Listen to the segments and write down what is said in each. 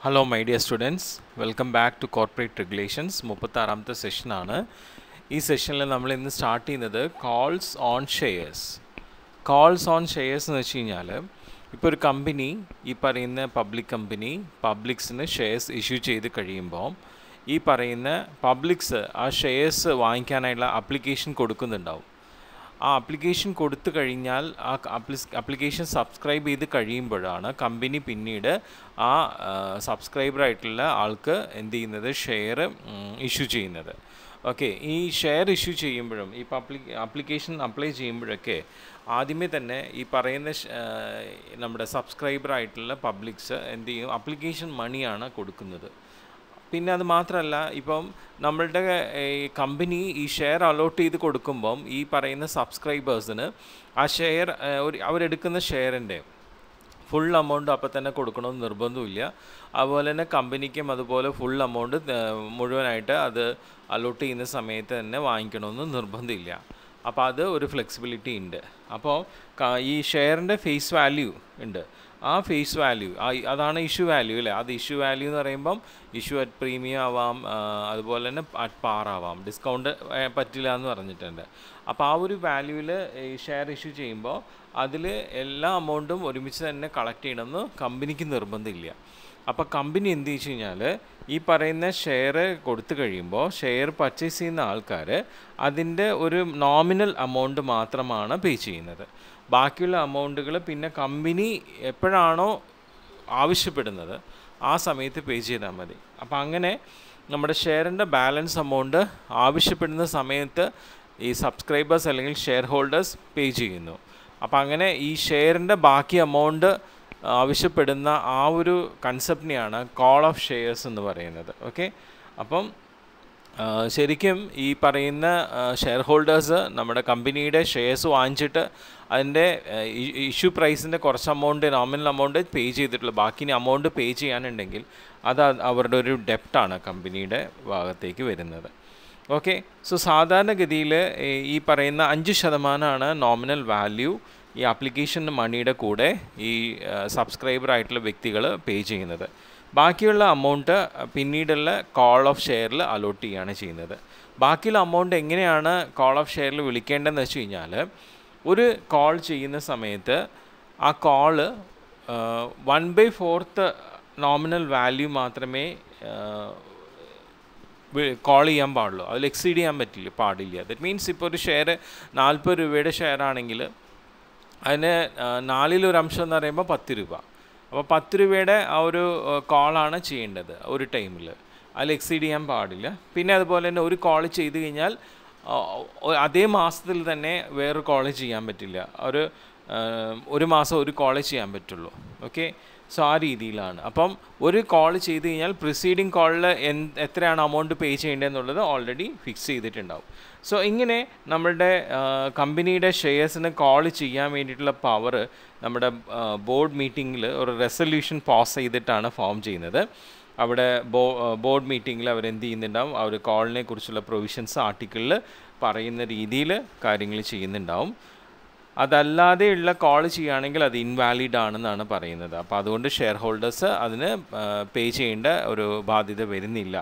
Hello my dear students welcome back to corporate regulations മുപ്പത്താറാമത്തെ സെഷനാണ് ഈ സെഷനിൽ നമ്മൾ ഇന്ന് സ്റ്റാർട്ട് ചെയ്യുന്നത് calls on shares calls on shares എന്ന് വെച്ച് കഴിഞ്ഞാൽ ഇപ്പോൾ ഒരു കമ്പനി ഈ പറയുന്ന പബ്ലിക് കമ്പനി പബ്ലിക്സിന് ഷെയർസ് ഇഷ്യൂ ചെയ്ത് കഴിയുമ്പോൾ ഈ പറയുന്ന പബ്ലിക്സ് ആ ഷെയർസ് വാങ്ങിക്കാനായിട്ടുള്ള അപ്ലിക്കേഷൻ കൊടുക്കുന്നുണ്ടാവും. ആ അപ്ലിക്കേഷൻ കൊടുത്തു കഴിഞ്ഞാൽ ആ അപ്ലിക്കേഷൻ സബ്സ്ക്രൈബ് ചെയ്ത് കഴിയുമ്പോഴാണ് കമ്പനി പിന്നീട് ആ സബ്സ്ക്രൈബറായിട്ടുള്ള ആൾക്ക് എന്ത് ചെയ്യുന്നത്? ഷെയർ ഇഷ്യൂ ചെയ്യുന്നത്. ഓക്കെ ഈ ഷെയർ ഇഷ്യൂ ചെയ്യുമ്പോഴും ഈ അപ്ലി അപ്ലിക്കേഷൻ അപ്ലൈ ചെയ്യുമ്പോഴൊക്കെ ആദ്യമേ തന്നെ ഈ പറയുന്ന നമ്മുടെ സബ്സ്ക്രൈബറായിട്ടുള്ള പബ്ലിക്സ് എന്ത് ചെയ്യും? അപ്ലിക്കേഷൻ മണിയാണ് കൊടുക്കുന്നത്. പിന്നെ അത് മാത്രമല്ല ഇപ്പം നമ്മളുടെ കമ്പനി ഈ ഷെയർ അലോട്ട് ചെയ്ത് കൊടുക്കുമ്പം ഈ പറയുന്ന സബ്സ്ക്രൈബേഴ്സിന് ആ ഷെയർ ഒരു അവരെടുക്കുന്ന ഷെയറിന്റെ ഫുൾ എമൗണ്ട് അപ്പം തന്നെ കൊടുക്കണമെന്ന് നിർബന്ധമില്ല അതുപോലെ തന്നെ കമ്പനിക്കും അതുപോലെ ഫുൾ എമൗണ്ട് മുഴുവനായിട്ട് അത് അലോട്ട് ചെയ്യുന്ന സമയത്ത് തന്നെ വാങ്ങിക്കണമെന്ന് നിർബന്ധമില്ല. അപ്പോൾ അത് ഒരു ഫ്ലെക്സിബിലിറ്റി ഉണ്ട്. അപ്പോൾ ഈ ഷെയറിന്റെ ഫേസ് വാല്യൂ ഉണ്ട്. ആ ഫേസ് വാല്യൂ അതാണ് ഇഷ്യൂ വാല്യൂ അല്ലേ? അത് ഇഷ്യൂ വാല്യൂ എന്ന് പറയുമ്പം ഇഷ്യൂ അറ്റ് പ്രീമിയം ആവാം അതുപോലെ തന്നെ അറ്റ് പാർ ആവാം. ഡിസ്കൗണ്ട് പറ്റില്ല എന്ന് പറഞ്ഞിട്ടുണ്ട്. അപ്പോൾ ആ ഒരു വാല്യൂവിൽ ഷെയർ ഇഷ്യൂ ചെയ്യുമ്പോൾ അതിൽ എല്ലാ അമൗണ്ടും ഒരുമിച്ച് തന്നെ കളക്ട് ചെയ്യണമെന്ന് കമ്പനിക്ക് നിർബന്ധമില്ല. അപ്പോൾ കമ്പനി എന്ത് വെച്ച് കഴിഞ്ഞാൽ ഈ പറയുന്ന ഷെയർ കൊടുത്തു കഴിയുമ്പോൾ ഷെയർ പർച്ചേസ് ചെയ്യുന്ന ആൾക്കാർ അതിന്റെ ഒരു നോമിനൽ എമൗണ്ട് മാത്രമാണ് പേ ചെയ്യുന്നത്. ബാക്കിയുള്ള എമൗണ്ടുകൾ പിന്നെ കമ്പനി എപ്പോഴാണോ ആവശ്യപ്പെടുന്നത് ആ സമയത്ത് പേ ചെയ്താൽ മതി. അപ്പോൾ അങ്ങനെ നമ്മുടെ ഷെയറിന്റെ ബാലൻസ് എമൗണ്ട് ആവശ്യപ്പെടുന്ന സമയത്ത് ഈ സബ്സ്ക്രൈബേഴ്സ് അല്ലെങ്കിൽ ഷെയർ ഹോൾഡേഴ്സ് പേ ചെയ്യുന്നു. അപ്പോൾ അങ്ങനെ ഈ ഷെയറിന്റെ ബാക്കി എമൗണ്ട് ആവശ്യപ്പെടുന്ന ആ ഒരു കൺസെപ്റ്റിനെയാണ് കോൾ ഓഫ് ഷെയർസ് എന്ന് പറയുന്നത്. ഓക്കെ അപ്പം ശരിക്കും ഈ പറയുന്ന ഷെയർ ഹോൾഡേഴ്സ് നമ്മുടെ കമ്പനിയുടെ ഷെയർസ് വാങ്ങിച്ചിട്ട് അതിന്റെ ഇഷ്യൂ പ്രൈസിന്റെ കുറച്ച് എമൗണ്ട് നോമിനൽ എമൗണ്ട് പേ ചെയ്തിട്ടുള്ള ബാക്കി എമൗണ്ട് പേ ചെയ്യാനുണ്ടെങ്കിൽ അത് അവരുടെ ഒരു ഡെപ്റ്റാണ് കമ്പനിയുടെ ഭാഗത്തേക്ക് വരുന്നത്. ഓക്കെ സോ സാധാരണഗതിയിൽ ഈ പറയുന്ന അഞ്ച് ശതമാനമാണ് നോമിനൽ വാല്യൂ ഈ ആപ്ലിക്കേഷൻ മണിയുടെ കൂടെ ഈ സബ്സ്ക്രൈബർ ആയിട്ടുള്ള വ്യക്തികൾ പേ ചെയ്യുന്നത്. ബാക്കിയുള്ള എമൗണ്ട് പിന്നീടുള്ള കോൾ ഓഫ് ഷെയറിൽ അലോട്ട് ചെയ്യുകയാണ് ചെയ്യുന്നത്. ബാക്കിയുള്ള അമൗണ്ട് എങ്ങനെയാണ് കോൾ ഓഫ് ഷെയറിൽ വിളിക്കേണ്ടതെന്ന് വെച്ച് കഴിഞ്ഞാൽ ഒരു കോൾ ചെയ്യുന്ന സമയത്ത് ആ call one by fourth nominal value മാത്രമേ കോൾ ചെയ്യാൻ പാടുള്ളൂ. അതിൽ എക്സീഡ് ചെയ്യാൻ പറ്റില്ല പാടില്ല. ദറ്റ് മീൻസ് ഇപ്പോൾ ഒരു ഷെയർ നാൽപ്പത് രൂപയുടെ ഷെയർ ആണെങ്കിൽ അതിന് നാലിലൊരംശം എന്ന് പറയുമ്പോൾ പത്ത് രൂപ. അപ്പോൾ പത്ത് രൂപയുടെ ആ ഒരു കോളാണ് ചെയ്യേണ്ടത് ഒരു ടൈമിൽ അതിൽ എക്സീഡ് ചെയ്യാൻ പാടില്ല. പിന്നെ അതുപോലെ തന്നെ ഒരു കോൾ ചെയ്ത് കഴിഞ്ഞാൽ അതേ മാസത്തിൽ തന്നെ വേറൊരു കോൾ ചെയ്യാൻ പറ്റില്ല. ഒരു ഒരു മാസം ഒരു കോൾ ചെയ്യാൻ പറ്റുള്ളൂ. ഓക്കെ സോ ആ രീതിയിലാണ്. അപ്പം ഒരു കോൾ ചെയ്ത് കഴിഞ്ഞാൽ പ്രിസീഡിങ് കോളിൽ എത്രയാണ് അമൗണ്ട് പേ ചെയ്യേണ്ടതെന്നുള്ളത് ഓൾറെഡി ഫിക്സ് ചെയ്തിട്ടുണ്ടാവും. സോ ഇങ്ങനെ നമ്മളുടെ കമ്പനിയുടെ ഷെയർസിന് കോൾ ചെയ്യാൻ വേണ്ടിയിട്ടുള്ള പവർ നമ്മുടെ ബോർഡ് മീറ്റിങ്ങിൽ ഒരു റെസൊല്യൂഷൻ പാസ് ചെയ്തിട്ടാണ് ഫോം ചെയ്യുന്നത്. അവിടെ ബോ ബോർഡ് മീറ്റിങ്ങിൽ അവർ എന്ത് ചെയ്യുന്നുണ്ടാവും അവർ കോളിനെ കുറിച്ചുള്ള പ്രൊവിഷൻസ് ആർട്ടിക്കിളിൽ പറയുന്ന രീതിയിൽ കാര്യങ്ങൾ ചെയ്യുന്നുണ്ടാവും. അതല്ലാതെയുള്ള കോൾ ചെയ്യുകയാണെങ്കിൽ അത് ഇൻവാലിഡ് ആണെന്നാണ് പറയുന്നത്. അപ്പോൾ അതുകൊണ്ട് ഷെയർ ഹോൾഡേഴ്സ് അതിന് പേ ചെയ്യേണ്ട ഒരു ബാധ്യത വരുന്നില്ല.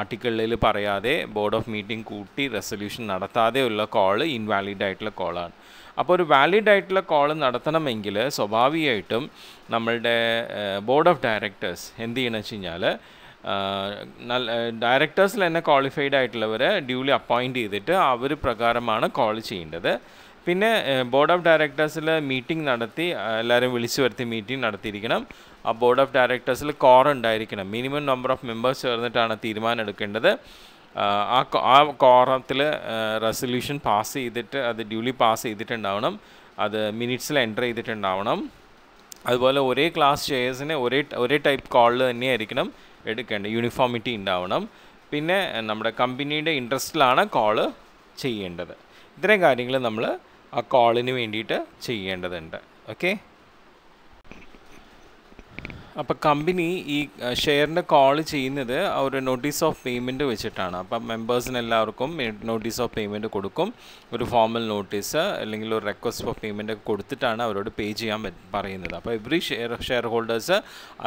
ആർട്ടിക്കിളിൽ പറയാതെ ബോർഡ് ഓഫ് മീറ്റിംഗ് കൂട്ടി റെസൊല്യൂഷൻ നടത്താതെയുള്ള കോൾ ഇൻവാലിഡ് ആയിട്ടുള്ള കോളാണ്. അപ്പോൾ ഒരു വാലിഡ് ആയിട്ടുള്ള കോൾ നടത്തണമെങ്കിൽ സ്വാഭാവികമായിട്ടും നമ്മളുടെ ബോർഡ് ഓഫ് ഡയറക്ടേഴ്സ് എന്ത് ചെയ്യണമെന്ന് വെച്ച് കഴിഞ്ഞാൽ നല്ല ഡയറക്ടേഴ്സിൽ തന്നെ ക്വാളിഫൈഡ് ആയിട്ടുള്ളവരെ ഡ്യൂലി അപ്പോയിന്റ് ചെയ്തിട്ട് അവർ പ്രകാരമാണ് കോൾ ചെയ്യേണ്ടത്. പിന്നെ ബോർഡ് ഓഫ് ഡയറക്ടേഴ്സിൽ മീറ്റിംഗ് നടത്തി എല്ലാവരും വിളിച്ചു വരുത്തി മീറ്റിംഗ് നടത്തിയിരിക്കണം. ആ ബോർഡ് ഓഫ് ഡയറക്ടേഴ്സിൽ കോർ ഉണ്ടായിരിക്കണം. മിനിമം നമ്പർ ഓഫ് മെമ്പേഴ്സ് ചേർന്നിട്ടാണ് തീരുമാനം എടുക്കേണ്ടത്. ആ ആ കോറത്തിൽ റെസൊല്യൂഷൻ പാസ് ചെയ്തിട്ട് അത് ഡ്യൂലി പാസ് ചെയ്തിട്ടുണ്ടാവണം. അത് മിനിറ്റ്സിൽ എന്റർ ചെയ്തിട്ടുണ്ടാവണം. അതുപോലെ ഒരേ ക്ലാസ് ഷെയർസിനെ ഒരേ ഒരേ ടൈപ്പ് കോളിൽ തന്നെയായിരിക്കണം എടുക്കേണ്ടത്. യൂണിഫോമിറ്റി ഉണ്ടാവണം. പിന്നെ നമ്മുടെ കമ്പനിയുടെ ഇൻട്രസ്റ്റിലാണ് കോൾ ചെയ്യേണ്ടത്. ഇത്രയും കാര്യങ്ങൾ നമ്മൾ ആ കോളിന് വേണ്ടിയിട്ട് ചെയ്യേണ്ടതുണ്ട്. ഓക്കെ അപ്പോൾ കമ്പനി ഈ ഷെയറിന്റെ കോൾ ചെയ്യുന്നത് ഒരു നോട്ടീസ് ഓഫ് പേയ്മെന്റ് വെച്ചിട്ടാണ്. അപ്പം മെമ്പേഴ്സിന് എല്ലാവർക്കും നോട്ടീസ് ഓഫ് പേയ്മെന്റ് കൊടുക്കും. ഒരു ഫോമൽ നോട്ടീസ് അല്ലെങ്കിൽ ഒരു റിക്വസ്റ്റ് ഫോർ പേയ്മെന്റ് ഒക്കെ കൊടുത്തിട്ടാണ് അവരോട് പേ ചെയ്യാൻ പറയുന്നത്. അപ്പോൾ എവറി ഷെയർ ഷെയർ ഹോൾഡേഴ്സ്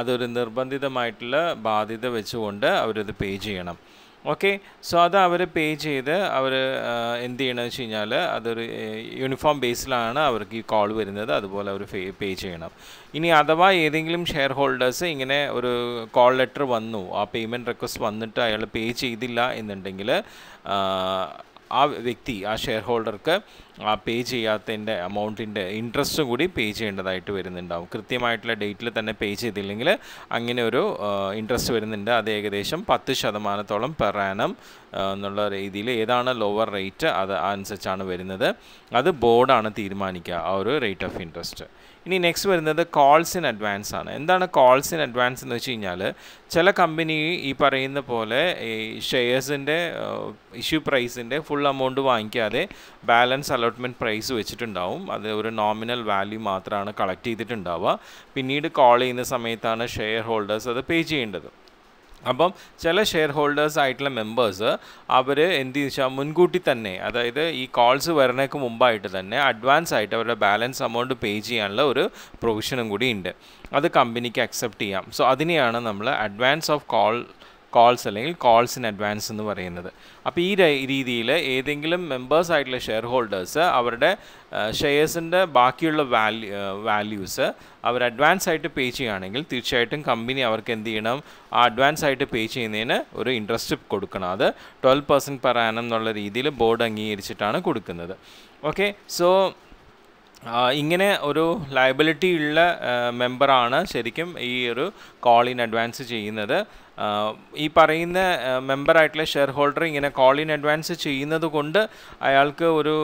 അതൊരു നിർബന്ധിതമായിട്ടുള്ള ബാധ്യത വെച്ചുകൊണ്ട് അവരത് പേ ചെയ്യണം. ഓക്കെ. സോ അത് അവർ പേ ചെയ്ത് അവർ എന്ത് ചെയ്യണമെന്ന് വെച്ച് കഴിഞ്ഞാൽ അതൊരു യൂണിഫോം ബേസിലാണ് അവർക്ക് ഈ കോൾ വരുന്നത്. അതുപോലെ അവർ പേ ചെയ്യണം. ഇനി അഥവാ ഏതെങ്കിലും ഷെയർ ഹോൾഡേഴ്സ് ഇങ്ങനെ ഒരു കോൾ ലെറ്റർ വന്നു ആ പേയ്മെന്റ് റിക്വസ്റ്റ് വന്നിട്ട് അയാൾ പേ ചെയ്തില്ല എന്നുണ്ടെങ്കിൽ ആ വ്യക്തി ആ ഷെയർ ഹോൾഡർക്ക് ആ പേ ചെയ്യാത്തതിന്റെ എമൗണ്ടിന്റെ ഇൻട്രസ്റ്റും കൂടി പേ ചെയ്യേണ്ടതായിട്ട് വരുന്നുണ്ടാവും. കൃത്യമായിട്ടുള്ള ഡേറ്റിൽ തന്നെ പേ ചെയ്തില്ലെങ്കിൽ അങ്ങനെ ഒരു ഇൻട്രസ്റ്റ് വരുന്നുണ്ട്. അത് ഏകദേശം പത്ത് ശതമാനത്തോളം പെർ ആനം എന്നുള്ള രീതിയിൽ ഏതാണ് ലോവർ റേറ്റ് അത് അനുസരിച്ചാണ് വരുന്നത്. അത് ബോർഡാണ് തീരുമാനിക്കുക ആ ഒരു റേറ്റ് ഓഫ് ഇൻട്രസ്റ്റ് ഇനി നെക്സ്റ്റ് വരുന്നത് കോൾസ് ഇൻ അഡ്വാൻസ് ആണ്. എന്താണ് കോൾസ് ഇൻ അഡ്വാൻസ് എന്ന് വെച്ച് കഴിഞ്ഞാൽ ചില കമ്പനി ഈ പറയുന്ന പോലെ ഈ ഷെയർസിന്റെ ഇഷ്യൂ പ്രൈസിന്റെ ഫുൾ എമൗണ്ട് വാങ്ങിക്കാതെ ബാലൻസ് അലോട്ട്മെന്റ് പ്രൈസ് വെച്ചിട്ടുണ്ടാവും. അത് ഒരു നോമിനൽ വാല്യൂ മാത്രമാണ് കളക്ട് ചെയ്തിട്ടുണ്ടാവുക. പിന്നീട് കോൾ ചെയ്യുന്ന സമയത്താണ് ഷെയർ ഹോൾഡേഴ്സ് അത് പേ ചെയ്യേണ്ടത്. അപ്പം ചില ഷെയർ ഹോൾഡേഴ്സ് ആയിട്ടുള്ള മെമ്പേഴ്സ് അവർ എന്ത് വെച്ചാൽ മുൻകൂട്ടി തന്നെ അതായത് ഈ കോൾസ് വരുന്നതിന് മുമ്പായിട്ട് തന്നെ അഡ്വാൻസ് ആയിട്ട് അവരുടെ ബാലൻസ് എമൗണ്ട് പേ ചെയ്യാനുള്ള ഒരു പ്രൊവിഷനും കൂടി ഉണ്ട്. അത് കമ്പനിക്ക് അക്സെപ്റ്റ് ചെയ്യാം. സോ അതിനെയാണ് നമ്മൾ അഡ്വാൻസ് ഓഫ് കോൾ കോൾസ് അല്ലെങ്കിൽ കോൾസ് ഇൻ അഡ്വാൻസ് എന്ന് പറയുന്നത്. അപ്പോൾ ഈ രീതിയിൽ ഏതെങ്കിലും മെമ്പേഴ്സ് ആയിട്ടുള്ള ഷെയർ ഹോൾഡേഴ്സ് അവരുടെ ഷെയർസിന്റെ ബാക്കിയുള്ള വാല്യൂ വാല്യൂസ് അവർ അഡ്വാൻസ് ആയിട്ട് പേ ചെയ്യുകയാണെങ്കിൽ തീർച്ചയായിട്ടും കമ്പനി അവർക്ക് എന്ത് ചെയ്യണം? ആ അഡ്വാൻസ് ആയിട്ട് പേ ചെയ്യുന്നതിന് ഒരു ഇൻട്രസ്റ്റ് കൊടുക്കണം. അത് ട്വൽവ് പെർസെന്റ് പെർ എന്നുള്ള രീതിയിൽ ബോർഡ് അംഗീകരിച്ചിട്ടാണ് കൊടുക്കുന്നത്. ഓക്കെ സോ ഇങ്ങനെ ഒരു ലയബിലിറ്റി ഉള്ള മെമ്പറാണ് ശരിക്കും ഈ ഒരു കോൾ ഇൻ അഡ്വാൻസ് ചെയ്യുന്നത്. ഈ പറയുന്ന മെമ്പറായിട്ടുള്ള ഷെയർ ഹോൾഡർ ഇങ്ങനെ കോൾ ഇൻ അഡ്വാൻസ് ചെയ്യുന്നത് കൊണ്ട് അയാൾക്ക് ഒരു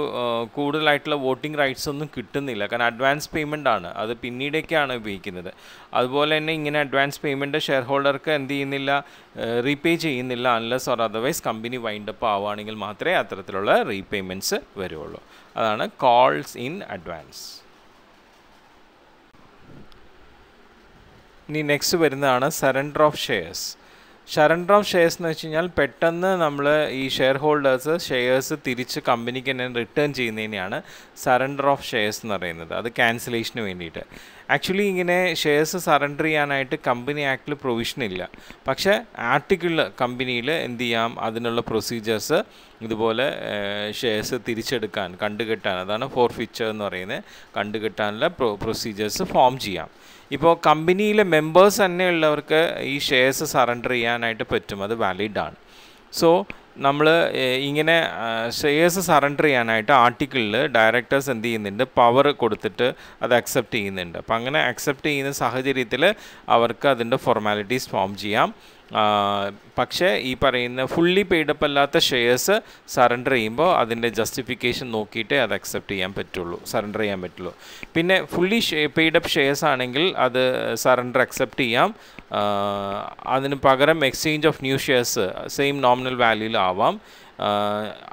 കൂടുതലായിട്ടുള്ള വോട്ടിംഗ് റൈറ്റ്സ് ഒന്നും കിട്ടുന്നില്ല. കാരണം അഡ്വാൻസ് പേയ്മെന്റ് ആണ്. അത് പിന്നീടൊക്കെയാണ് ഉപയോഗിക്കുന്നത്. അതുപോലെ തന്നെ ഇങ്ങനെ അഡ്വാൻസ് പേയ്മെന്റ് ഷെയർ ഹോൾഡർക്ക് എന്ത് ചെയ്യുന്നില്ല റീപേ ചെയ്യുന്നില്ല unless or otherwise company wind up ആവുകയാണെങ്കിൽ മാത്രമേ അത്തരത്തിലുള്ള റീപേയ്മെന്റ്സ് വരുള്ളൂ. അതാണ് കോൾസ് ഇൻ അഡ്വാൻസ് ഇനി നെക്സ്റ്റ് വരുന്നതാണ് surrender of shares surrender of shares എന്ന് വെച്ച് കഴിഞ്ഞാൽ പെട്ടെന്ന് നമ്മൾ ഈ ഷെയർ ഹോൾഡേഴ്സ് ഷെയർസ് തിരിച്ച് കമ്പനിക്ക് തന്നെ റിട്ടേൺ ചെയ്യുന്നതിനെയാണ് സറണ്ടർ ഓഫ് ഷെയർസ് എന്ന് പറയുന്നത്. അത് ക്യാൻസലേഷന് വേണ്ടിയിട്ട്. ആക്ച്വലി ഇങ്ങനെ ഷെയർസ് സറണ്ടർ ചെയ്യാനായിട്ട് കമ്പനി ആക്ടിൽ പ്രൊവിഷൻ ഇല്ല. പക്ഷേ ആർട്ടിക്കിളിൽ കമ്പനിയിൽ എന്ത് ചെയ്യാം? അതിനുള്ള പ്രൊസീജിയേഴ്സ് ഇതുപോലെ ഷെയർസ് തിരിച്ചെടുക്കാൻ കണ്ടുകെട്ടാൻ അതാണ് ഫോർ ഫീച്ചർ എന്ന് പറയുന്നത്. കണ്ടുകെട്ടാനുള്ള പ്രൊ പ്രൊസീജിയേഴ്സ് ഫോം ചെയ്യാം. ഇപ്പോൾ കമ്പനിയിലെ മെമ്പേഴ്സ് തന്നെ ഉള്ളവർക്ക് ഈ ഷെയർസ് സറണ്ടർ ചെയ്യാനായിട്ട് പറ്റും. അത് വാലിഡ് ആണ്. സോ നമ്മൾ ഇങ്ങനെ ഷെയർസ് സറണ്ടർ ചെയ്യാനായിട്ട് ആർട്ടിക്കിളിൽ ഡയറക്ടേഴ്സ് എന്ത് ചെയ്യുന്നുണ്ട്? പവർ കൊടുത്തിട്ട് അത് അക്സെപ്റ്റ് ചെയ്യുന്നുണ്ട്. അപ്പം അങ്ങനെ അക്സെപ്റ്റ് ചെയ്യുന്ന സാഹചര്യത്തിൽ അവർക്ക് അതിന്റെ ഫോർമാലിറ്റീസ് ഫോം ചെയ്യാം. പക്ഷേ ഈ പറയുന്ന ഫുള്ളി പെയ്ഡപ്പ് അല്ലാത്ത ഷെയർസ് സറണ്ടർ ചെയ്യുമ്പോൾ അതിന്റെ ജസ്റ്റിഫിക്കേഷൻ നോക്കിയിട്ടേ അത് അക്സെപ്റ്റ് ചെയ്യാൻ പറ്റുള്ളൂ സറണ്ടർ ചെയ്യാൻ പറ്റുള്ളൂ. പിന്നെ ഫുള്ളി പെയ്ഡപ്പ് ഷെയർസ് ആണെങ്കിൽ അത് സറണ്ടർ അക്സെപ്റ്റ് ചെയ്യാം. അതിന് പകരം exchange of new shares same nominal ആവാം.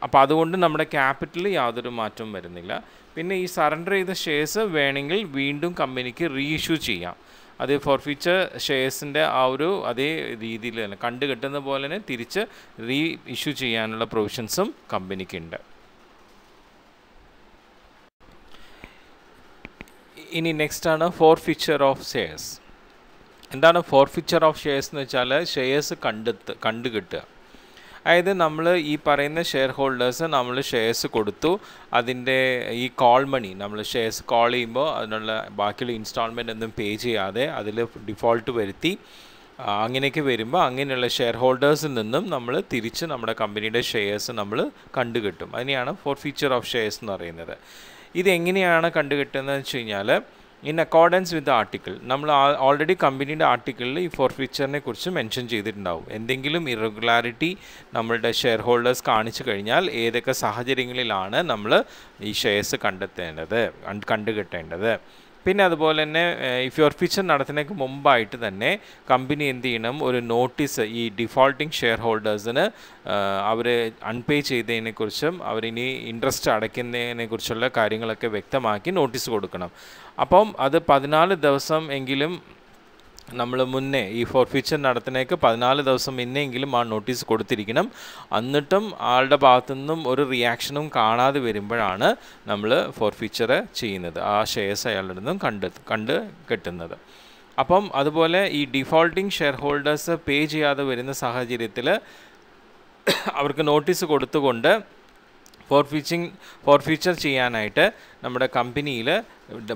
അപ്പോൾ അതുകൊണ്ട് നമ്മുടെ ക്യാപിറ്റലിൽ യാതൊരു മാറ്റവും വരുന്നില്ല. പിന്നെ ഈ സറണ്ടർ ചെയ്ത ഷെയർസ് വേണമെങ്കിൽ വീണ്ടും കമ്പനിക്ക് റീഇഷ്യൂ ചെയ്യാം. അത് ഫോർഫീച്ചർ ഷെയർസിന്റെ ആ ഒരു അതേ രീതിയിൽ തന്നെ കണ്ടു കിട്ടുന്ന പോലെ തന്നെ തിരിച്ച് റീ ഇഷ്യൂ ചെയ്യാനുള്ള പ്രൊവിഷൻസും കമ്പനിക്കുണ്ട് ഇനി നെക്സ്റ്റ് ആണ് ഫോർ ഓഫ് ഷെയർസ് എന്താണ് ഫോർ ഓഫ് ഷെയർസ് എന്ന് വെച്ചാൽ ഷെയർസ് കണ്ടെത്ത് കണ്ടു കിട്ടുക. അതായത് നമ്മൾ ഈ പറയുന്ന ഷെയർ ഹോൾഡേഴ്സ് നമ്മൾ ഷെയർസ് കൊടുത്തു. അതിന്റെ ഈ കോൾ മണി നമ്മൾ ഷെയർസ് കോൾ ചെയ്യുമ്പോൾ അതിനുള്ള ബാക്കിയുള്ള ഇൻസ്റ്റാൾമെന്റ് ഒന്നും പേ ചെയ്യാതെ അതിൽ ഡിഫോൾട്ട് വരുത്തി. അങ്ങനെയൊക്കെ വരുമ്പോൾ അങ്ങനെയുള്ള ഷെയർ ഹോൾഡേഴ്സിൽ നിന്നും നമ്മൾ തിരിച്ച് നമ്മുടെ കമ്പനിയുടെ ഷെയർസ് നമ്മൾ കണ്ടുകിട്ടും. അതിനെയാണ് ഫോർ ഫീച്ചർ ഓഫ് ഷെയർസ് എന്ന് പറയുന്നത്. ഇതെങ്ങനെയാണ് കണ്ടുകിട്ടുന്നതെന്ന് വെച്ച് കഴിഞ്ഞാൽ ഇൻ അക്കോർഡൻസ് വിത്ത് ആർട്ടിക്കിൾ നമ്മൾ ഓൾറെഡി കമ്പനിയുടെ ആർട്ടിക്കിളിൽ ഈ ഫോർ ഫ്യൂച്ചറിനെ കുറിച്ച് മെൻഷൻ ചെയ്തിട്ടുണ്ടാവും. എന്തെങ്കിലും ഇറഗുലാരിറ്റി നമ്മളുടെ ഷെയർ ഹോൾഡേഴ്സ് കാണിച്ചു കഴിഞ്ഞാൽ ഏതൊക്കെ സാഹചര്യങ്ങളിലാണ് നമ്മൾ ഈ ഷെയർസ് കണ്ടെത്തേണ്ടത് കണ്ടുകെട്ടേണ്ടത്. പിന്നെ അതുപോലെ തന്നെ ഇഫ് യുവർ ഫീച്ചർ നടത്തുന്നതിന് മുമ്പായിട്ട് തന്നെ കമ്പനി എന്ത് ചെയ്യണം? ഒരു നോട്ടീസ് ഈ ഡിഫോൾട്ടിങ് ഷെയർ ഹോൾഡേഴ്സിന് അവർ അൺപേ ചെയ്തതിനെക്കുറിച്ചും അവരിനി ഇൻട്രസ്റ്റ് അടയ്ക്കുന്നതിനെക്കുറിച്ചുള്ള കാര്യങ്ങളൊക്കെ വ്യക്തമാക്കി നോട്ടീസ് കൊടുക്കണം. അപ്പം അത് പതിനാല് ദിവസം എങ്കിലും നമ്മൾ മുന്നേ ഈ ഫോർ ഫീച്ചർ നടത്തുന്നേക്ക് പതിനാല് ദിവസം മുന്നെങ്കിലും ആ നോട്ടീസ് കൊടുത്തിരിക്കണം. എന്നിട്ടും ആളുടെ ഭാഗത്തു നിന്നും ഒരു റിയാക്ഷനും കാണാതെ വരുമ്പോഴാണ് നമ്മൾ ഫോർ ഫീച്ചർ ചെയ്യുന്നത്. ആ ഷെയർസ് അയാളുടെ നിന്നും കണ്ട് കണ്ട് കിട്ടുന്നത്. അപ്പം അതുപോലെ ഈ ഡിഫോൾട്ടിംഗ് ഷെയർ ഹോൾഡേഴ്സ് പേ ചെയ്യാതെ വരുന്ന സാഹചര്യത്തിൽ അവർക്ക് നോട്ടീസ് കൊടുത്തുകൊണ്ട് ഫോർ ഫീച്ചിങ് ഫോർ ഫീച്ചർ ചെയ്യാനായിട്ട് നമ്മുടെ കമ്പനിയിൽ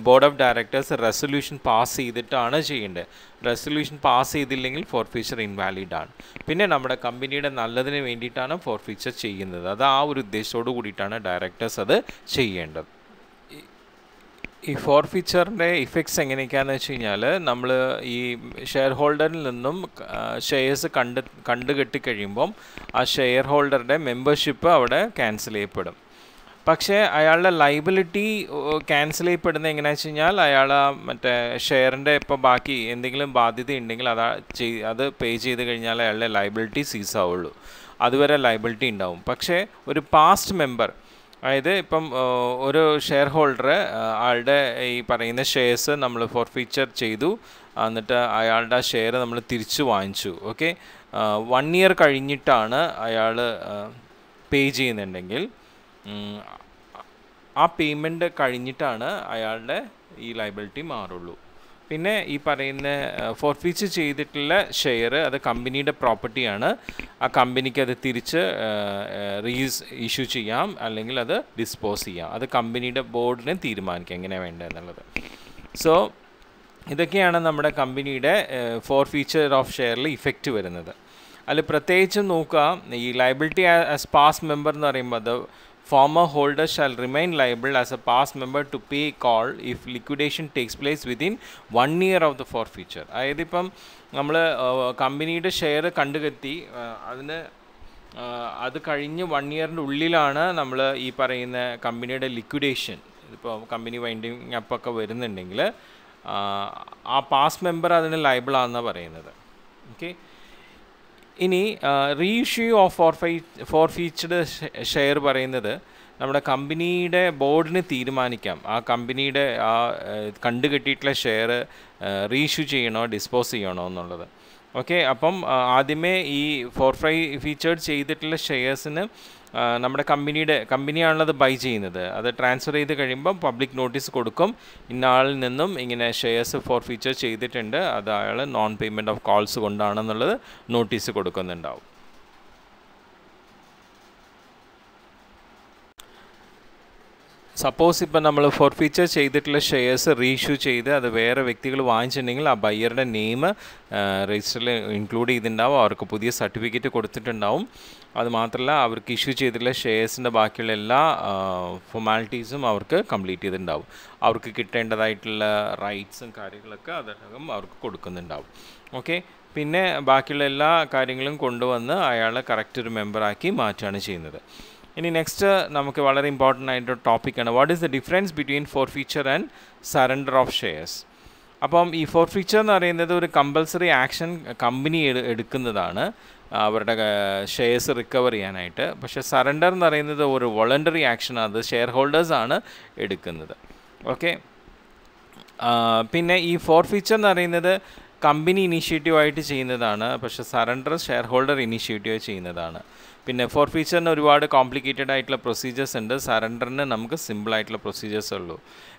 board of directors resolution pass ചെയ്തിട്ടാണ് ചെയ്യേണ്ടത് റെസൊല്യൂഷൻ പാസ് ചെയ്തില്ലെങ്കിൽ ഫോർ ഫീച്ചർ ഇൻവാലിഡ് ആണ്. പിന്നെ നമ്മുടെ കമ്പനിയുടെ നല്ലതിന് വേണ്ടിയിട്ടാണ് ഫോർ ഫീച്ചർ ചെയ്യുന്നത്. അത് ആ ഒരു ഉദ്ദേശത്തോടു കൂടിയിട്ടാണ് ഡയറക്ടേഴ്സ് അത് ചെയ്യേണ്ടത്. ഈ ഫോർ ഫീച്ചറിന്റെ ഇഫക്ട്സ് എങ്ങനെയൊക്കെയാണെന്ന് വെച്ച് കഴിഞ്ഞാൽ നമ്മൾ ഈ ഷെയർ ഹോൾഡറിൽ നിന്നും ഷെയർസ് കണ്ട് കണ്ടു കെട്ടിക്കഴിയുമ്പം ആ ഷെയർ ഹോൾഡറുടെ മെമ്പർഷിപ്പ് അവിടെ ക്യാൻസൽ ചെയ്യപ്പെടും. പക്ഷേ അയാളുടെ ലൈബിലിറ്റി ക്യാൻസൽ ചെയ്യപ്പെടുന്നത് എങ്ങനെയാണെന്ന് വെച്ച് കഴിഞ്ഞാൽ അയാൾ മറ്റേ ഷെയറിന്റെ ഇപ്പോൾ ബാക്കി എന്തെങ്കിലും ബാധ്യത ഉണ്ടെങ്കിൽ അത് ചെയ് അത് പേ ചെയ്ത് കഴിഞ്ഞാൽ അയാളുടെ ലൈബിലിറ്റി സീസ് ആവുള്ളൂ. അതുവരെ ലൈബിലിറ്റി ഉണ്ടാവും. പക്ഷേ ഒരു പാസ്റ്റ് മെമ്പർ അതായത് ഇപ്പം ഒരു ഷെയർ ഹോൾഡർ ആളുടെ ഈ പറയുന്ന ഷെയർസ് നമ്മൾ ഫോർ ഫീച്ചർ ചെയ്തു. എന്നിട്ട് അയാളുടെ ഷെയർ നമ്മൾ തിരിച്ചു വാങ്ങിച്ചു. ഓക്കെ വൺ ഇയർ കഴിഞ്ഞിട്ടാണ് അയാൾ പേ ചെയ്യുന്നുണ്ടെങ്കിൽ ആ പേയ്മെന്റ് കഴിഞ്ഞിട്ടാണ് അയാളുടെ ഈ ലൈബിലിറ്റി മാറുള്ളൂ. പിന്നെ ഈ പറയുന്ന ഫോർഫീച്ച് ചെയ്തിട്ടുള്ള ഷെയർ അത് കമ്പനിയുടെ പ്രോപ്പർട്ടിയാണ് ആ കമ്പനിക്ക് അത് തിരിച്ച് റീസ് ഇഷ്യൂ ചെയ്യാം അല്ലെങ്കിൽ അത് ഡിസ്പോസ് ചെയ്യാം. അത് കമ്പനിയുടെ ബോർഡിനെ തീരുമാനിക്കാം എങ്ങനെ വേണ്ടതെന്നുള്ളത്. സോ ഇതൊക്കെയാണ് നമ്മുടെ കമ്പനിയുടെ ഫോർ ഫീച്ചർ ഓഫ് ഷെയറിൽ ഇഫക്റ്റ് വരുന്നത്. അതിൽ പ്രത്യേകിച്ചും നോക്കുക ഈ ലൈബിലിറ്റി ആസ് പാസ് മെമ്പർ എന്ന് പറയുമ്പോൾ അത് former holder shall remain liable as a past member to pay call if liquidation takes place within one year of the forfeiture. അതായത് ഇപ്പം നമ്മൾ കമ്പനിയുടെ ഷെയർ കണ്ടുകെത്തി അതിന് അത് കഴിഞ്ഞ് വൺ ഇയറിന്റെ ഉള്ളിലാണ് നമ്മൾ ഈ പറയുന്ന കമ്പനിയുടെ ലിക്വിഡേഷൻ ഇപ്പോൾ കമ്പനി വൈൻഡിങ് അപ്പൊക്കെ വരുന്നുണ്ടെങ്കിൽ ആ പാസ് മെമ്പർ അതിന് ലൈബിളാണെന്നാണ് പറയുന്നത്. ഓക്കെ ഇനി reissue of four five forfeited share പറയുന്നത് നമ്മുടെ കമ്പനിയുടെ ബോർഡിന് തീരുമാനിക്കാം. ആ കമ്പനിയുടെ ആ കണ്ടുകെട്ടിയിട്ടുള്ള ഷെയർ റീഇഷ്യൂ ചെയ്യണോ ഡിസ്പോസ് ചെയ്യണോ എന്നുള്ളത്. ഓക്കെ അപ്പം ആദ്യമേ ഈ ഫോർ ഫ്രൈ ഫീച്ചേർഡ് ചെയ്തിട്ടുള്ള ഷെയർസിന് നമ്മുടെ കമ്പനിയുടെ കമ്പനിയാണത് ബൈ ചെയ്യുന്നത്. അത് ട്രാൻസ്ഫർ ചെയ്ത് കഴിയുമ്പോൾ പബ്ലിക് നോട്ടീസ് കൊടുക്കും. ഇന്ന ആളിൽ നിന്നും ഇങ്ങനെ ഷെയർസ് ഫോർ ഫീച്ചർ ചെയ്തിട്ടുണ്ട്. അത് അയാൾ നോൺ പേയ്മെന്റ് ഓഫ് കോൾസ് കൊണ്ടാണെന്നുള്ളത് നോട്ടീസ് കൊടുക്കുന്നുണ്ടാവും. സപ്പോസ് ഇപ്പം നമ്മൾ ഫോർ ഫീച്ചർ ചെയ്തിട്ടുള്ള ഷെയർസ് റീഇഷ്യൂ ചെയ്ത് അത് വേറെ വ്യക്തികൾ വാങ്ങിച്ചിട്ടുണ്ടെങ്കിൽ ആ ബയ്യറുടെ നെയിം രജിസ്റ്ററിൽ ഇൻക്ലൂഡ് ചെയ്തിട്ടുണ്ടാവും. അവർക്ക് പുതിയ സർട്ടിഫിക്കറ്റ് കൊടുത്തിട്ടുണ്ടാവും. അതുമാത്രമല്ല അവർക്ക് ഇഷ്യൂ ചെയ്തിട്ടുള്ള ഷെയർസിന്റെ ബാക്കിയുള്ള എല്ലാ ഫോമാലിറ്റീസും അവർക്ക് കംപ്ലീറ്റ് ചെയ്തിട്ടുണ്ടാവും. അവർക്ക് കിട്ടേണ്ടതായിട്ടുള്ള റൈറ്റ്സും കാര്യങ്ങളൊക്കെ അതടക്കം അവർക്ക് കൊടുക്കുന്നുണ്ടാവും. ഓക്കെ പിന്നെ ബാക്കിയുള്ള എല്ലാ കാര്യങ്ങളും കൊണ്ടുവന്ന് അയാളെ കറക്റ്റ് ഒരു മെമ്പറാക്കി മാറ്റുകയാണ് ചെയ്യുന്നത്. ഇനി നെക്സ്റ്റ് നമുക്ക് വളരെ ഇമ്പോർട്ടന്റ് ആയിട്ടൊരു ടോപ്പിക്കാണ് what is the difference between forfeiture and surrender of shares അപ്പം ഈ ഫോർ ഫീച്ചർ എന്ന് പറയുന്നത് ഒരു കമ്പൽസറി ആക്ഷൻ കമ്പനി എടുക്കുന്നതാണ്. അവരുടെ ഷെയർസ് റിക്കവർ ചെയ്യാനായിട്ട്. പക്ഷേ സറണ്ടർ എന്ന് പറയുന്നത് ഒരു വോളണ്ടറി ആക്ഷനാണ് അത് ഷെയർ ഹോൾഡേഴ്സാണ് എടുക്കുന്നത്. ഓക്കെ പിന്നെ ഈ ഫോർ ഫീച്ചർ എന്ന് പറയുന്നത് കമ്പനി ഇനീഷ്യേറ്റീവായിട്ട് ചെയ്യുന്നതാണ് പക്ഷേ സറണ്ടർ ഷെയർ ഹോൾഡർ ഇനീഷ്യേറ്റീവ് ചെയ്യുന്നതാണ്. പിന്നെ ഫോർ ഫീച്ചറിന് ഒരുപാട് കോംപ്ലിക്കേറ്റഡ് ആയിട്ടുള്ള പ്രൊസീജിയേഴ്സ് ഉണ്ട്. സറണ്ടറിന് നമുക്ക് സിമ്പിൾ ആയിട്ടുള്ള പ്രൊസീജിയേഴ്സ് ഉള്ളൂ.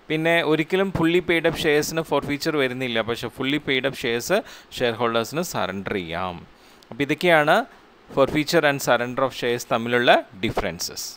പിന്നെ ഒരിക്കലും ഫുള്ളി പെയ്ഡ് അപ്പ് ഷെയർസിന് ഫോർ ഫീച്ചർ വരുന്നില്ല പക്ഷേ fully paid up shares share ഹോൾഡേഴ്സിന് surrender ചെയ്യാം. അപ്പോൾ ഇതൊക്കെയാണ് forfeiture and surrender of shares തമ്മിലുള്ള ഡിഫറൻസസ്.